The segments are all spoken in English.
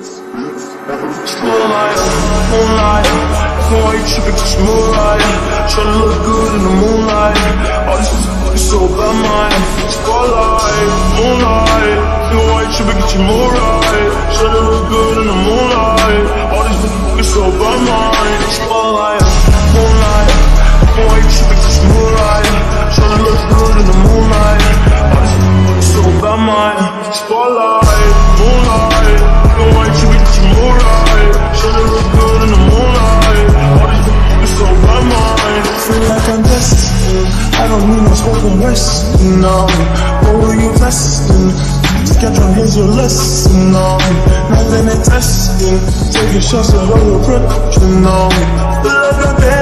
Moonlight, moonlight, moonlight, trippin' cause moonlight look good in the moonlight All this fuck so bad, moonlight, you moonlight me no scope for resting on Over you testing Schedule here's your lesson on Nothing in testing Taking shots at all your protection on Love the bed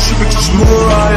She bitches more